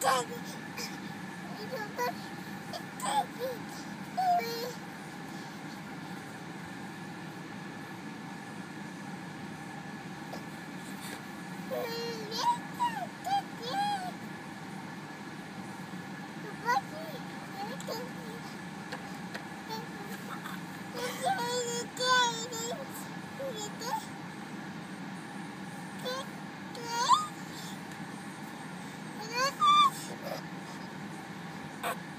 daddy Uh.